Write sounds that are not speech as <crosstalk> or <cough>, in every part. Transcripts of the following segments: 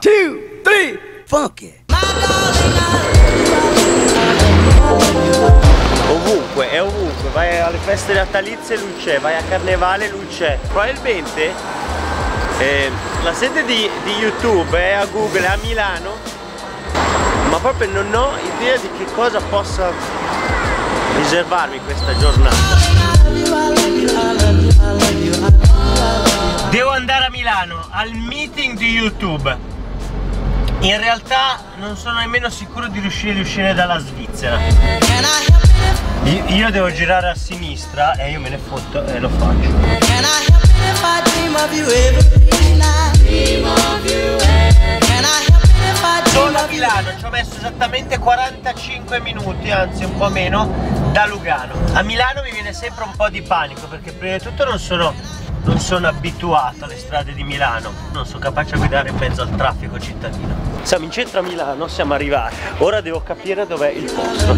two, three, funky. Ovunque, è ovunque, vai alle feste natalizie lui c'è, vai a carnevale lui c'è. Probabilmente eh, la sede di, di YouTube è a Google, è a Milano, ma proprio non ho idea di che cosa possa riservarmi questa giornata. Devo andare a Milano al meeting di YouTube. In realtà non sono nemmeno sicuro di riuscire a uscire dalla Svizzera. Io, io devo girare a sinistra e io me ne fotto e lo faccio. Sono a Milano, ci ho messo esattamente 45 minuti, anzi un po' meno, da Lugano. A Milano mi viene sempre un po' di panico perché prima di tutto non sono non sono abituato alle strade di Milano, non sono capace a guidare in mezzo al traffico cittadino. Siamo in centro a Milano, siamo arrivati, ora devo capire dov'è il posto.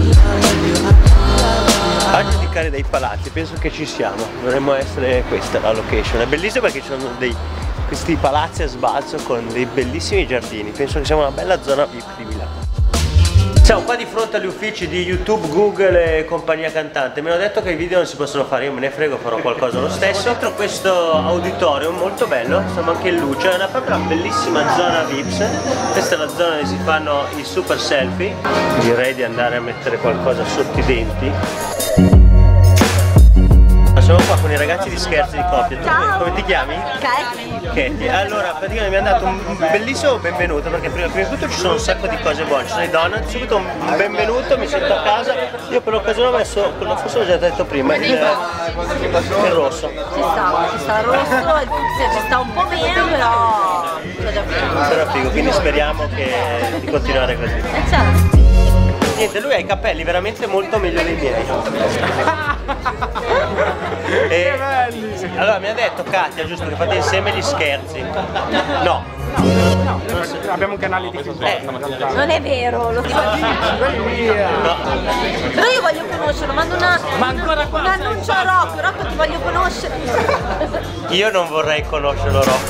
A giudicare dai palazzi, penso che ci siamo, dovremmo essere questa la location. È bellissimo perché ci sono dei, questi palazzi a sbalzo con dei bellissimi giardini, penso che sia una bella zona VIP di Milano. Siamo qua di fronte agli uffici di YouTube, Google e compagnia cantante. Mi hanno detto che i video non si possono fare, io me ne frego, farò qualcosa lo stesso. Dentro questo auditorium molto bello, siamo anche in luce, è una proprio una bellissima zona VIPS. Questa è la zona dove si fanno i super selfie. Direi di andare a mettere qualcosa sotto i denti siamo qua con i ragazzi di Scherzi di Coppia. Ciao! Come ti chiami? Katie. Katie. Allora, praticamente mi hanno dato un bellissimo benvenuto perché prima, prima di tutto ci sono un sacco di cose buone. Ci sono i donut, subito un benvenuto, mi sento a casa. Io per l'occasione ho messo, quello forse l'ho già detto prima, il, il rosso. Ci sta, ci sta il rosso, il fucsia ci sta un po' meno, però già figo. Quindi speriamo che, di continuare così. E certo. Niente, lui ha i capelli veramente molto meglio dei miei. <laughs> e, allora mi ha detto Katia, giusto che fate insieme gli scherzi. No. No, abbiamo un canale di supporto. Non è vero, lo so. No. Però io voglio conoscerlo, mando una, Ma ancora qua un annuncio a Rocco, Rocco ti voglio conoscere. Io non vorrei conoscerlo Rocco.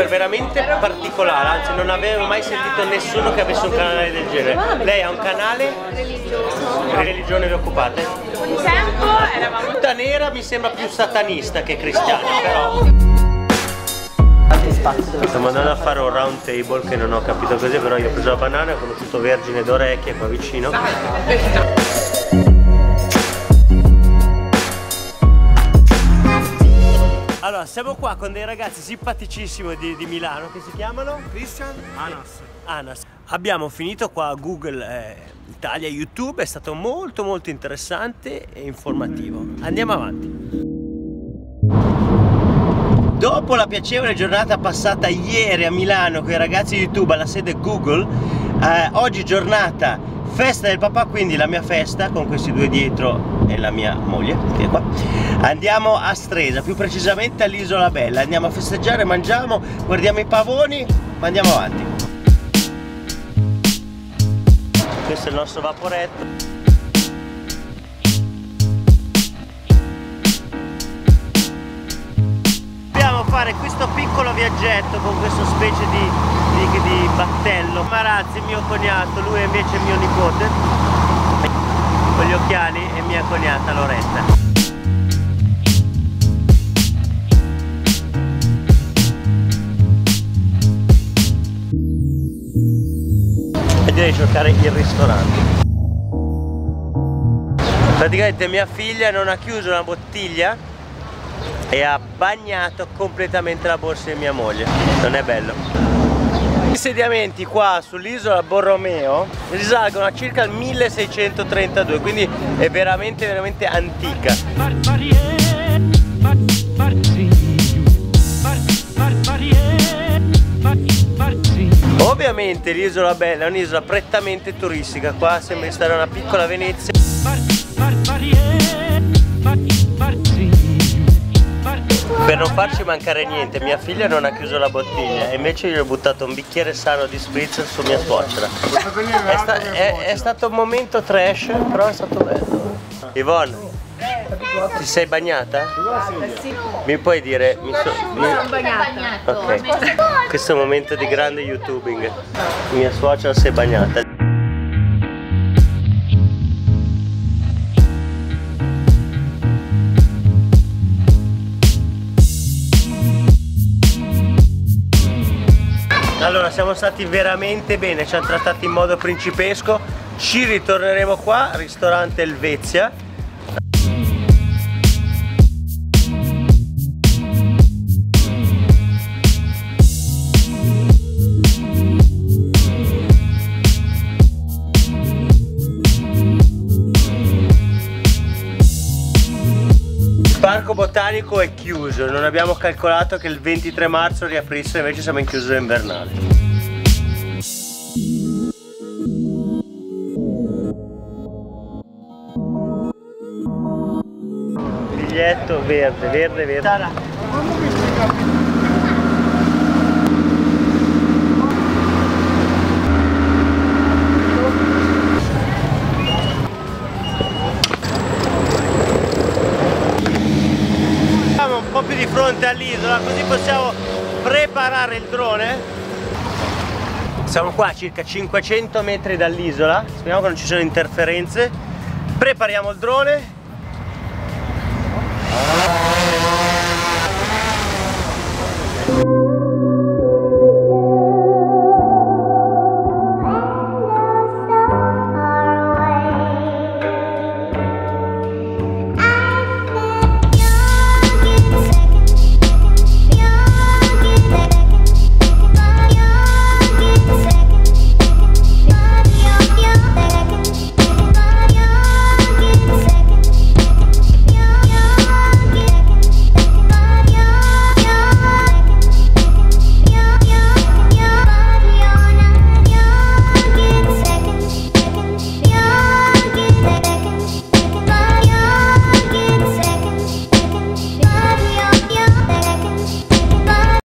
Youtuber veramente particolare, anzi non avevo mai sentito nessuno che avesse un canale del genere. Lei ha un canale religioso. Religione vi occupate? Un tempo eravamo Tutta nera mi sembra più satanista che cristiana, però. Stiamo andando a fare un round table che non ho capito così, però io ho preso la banana e ho conosciuto Vergine d'orecchie qua vicino. Allora, siamo qua con dei ragazzi simpaticissimi di, di Milano che si chiamano Christian Anas. Anas. Abbiamo finito qua a Google eh, Italia YouTube, è stato molto molto interessante e informativo. Andiamo avanti. Dopo la piacevole giornata passata ieri a Milano con i ragazzi di YouTube alla sede Google, eh, oggi giornata festa del papà, quindi la mia festa con questi due dietro e la mia moglie che è qua. Andiamo a Stresa, più precisamente all'Isola Bella. Andiamo a festeggiare, mangiamo, guardiamo i pavoni, ma andiamo avanti. Questo è il nostro vaporetto. Fare questo piccolo viaggetto con questo specie di, di, di battello. Marazzi, mio cognato, lui invece è mio nipote, con gli occhiali e mia cognata Loretta. E direi di cercare il ristorante. Praticamente mia figlia non ha chiuso una bottiglia e ha bagnato completamente la borsa di mia moglie. Non è bello. I insediamenti qua sull'isola Borromeo risalgono a circa il 1632, quindi è veramente veramente antica. Ovviamente l'isola bella è un'isola prettamente turistica, qua sembra di stare una piccola Venezia. Per non farci mancare niente, mia figlia non ha chiuso la bottiglia e invece gli ho buttato un bicchiere sano di spritz su mia suocera. È, sta- è- è stato un momento trash, però è stato bello. Yvonne, Ti sei bagnata? Mi puoi dire? Mi so- mi- bagnato. Ok. Questo è un momento di grande youtubing. Mia suocera si è bagnata. Allora siamo stati veramente bene, ci hanno trattati in modo principesco, ci ritorneremo qua, ristorante Elvezia. Parco botanico è chiuso, non abbiamo calcolato che il 23 marzo riaprisse, invece siamo in chiusura invernale. Biglietto verde, verde, verde. Siamo un po' più di fronte all'isola così possiamo preparare il drone. Siamo qua a circa 500 metri dall'isola, speriamo che non ci siano interferenze. Prepariamo il drone.